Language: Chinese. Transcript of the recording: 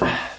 哎